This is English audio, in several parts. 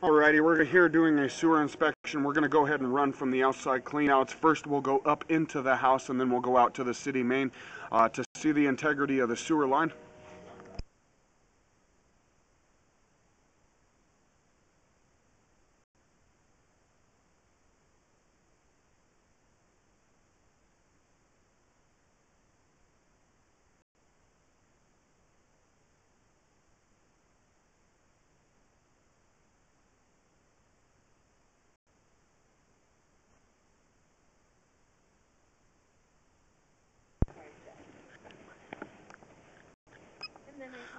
Alrighty, we're here doing a sewer inspection. We're going to go ahead and run from the outside cleanouts. First, we'll go up into the house and then we'll go out to the city main uh, to see the integrity of the sewer line.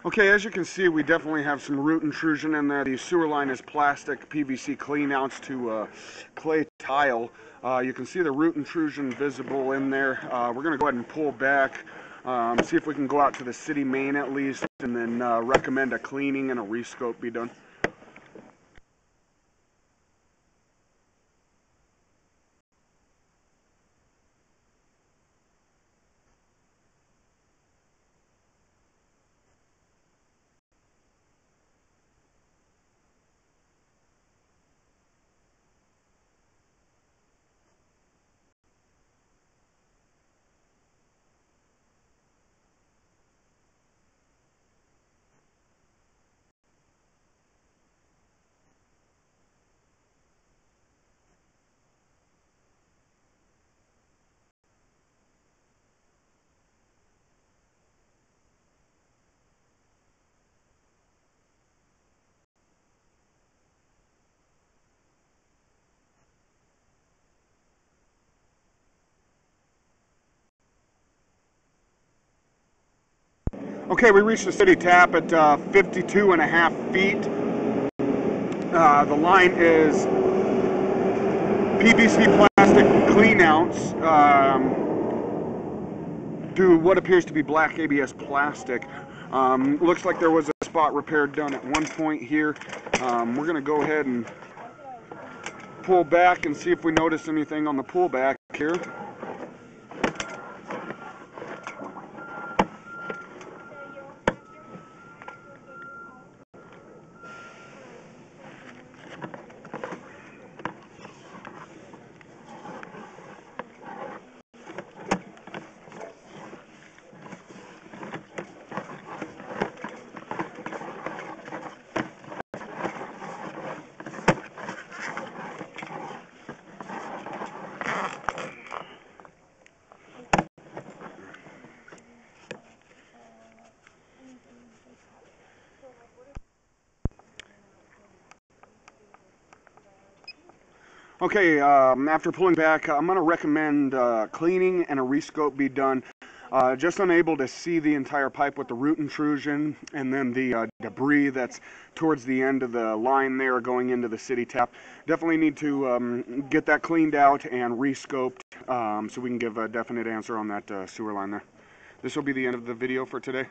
Okay, as you can see, we definitely have some root intrusion in there. The sewer line is plastic PVC clean cleanouts to uh, clay tile. Uh, you can see the root intrusion visible in there. Uh, we're going to go ahead and pull back, um, see if we can go out to the city main at least, and then uh, recommend a cleaning and a rescope be done. Okay, we reached the city tap at uh, 52 and a half feet. Uh, the line is PVC plastic cleanouts um, to what appears to be black ABS plastic. Um, looks like there was a spot repair done at one point here. Um, we're going to go ahead and pull back and see if we notice anything on the pullback here. Okay, um, after pulling back, I'm going to recommend uh, cleaning and a rescope be done. Uh, just unable to see the entire pipe with the root intrusion and then the uh, debris that's towards the end of the line there going into the city tap. Definitely need to um, get that cleaned out and rescoped um, so we can give a definite answer on that uh, sewer line there. This will be the end of the video for today.